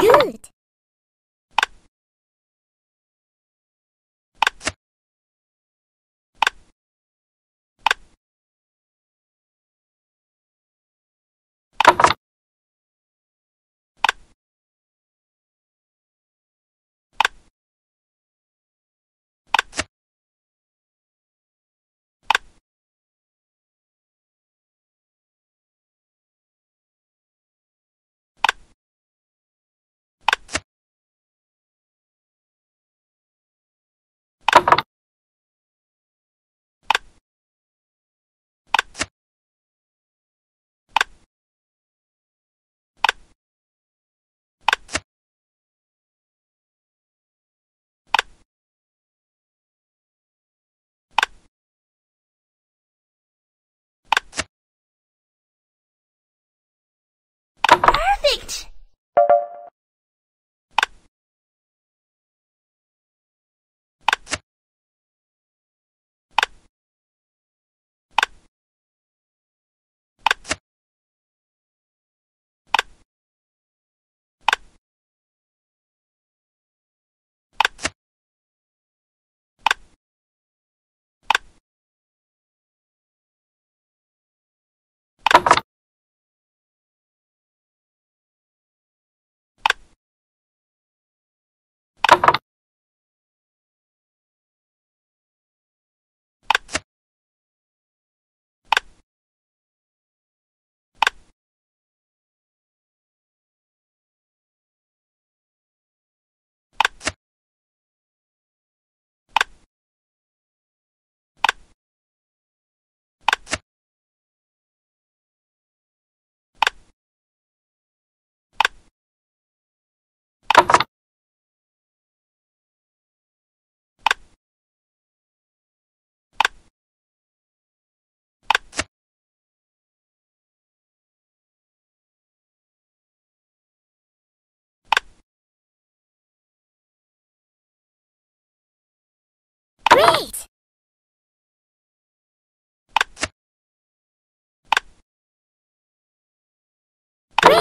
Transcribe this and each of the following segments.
Good. Perfect!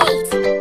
Great!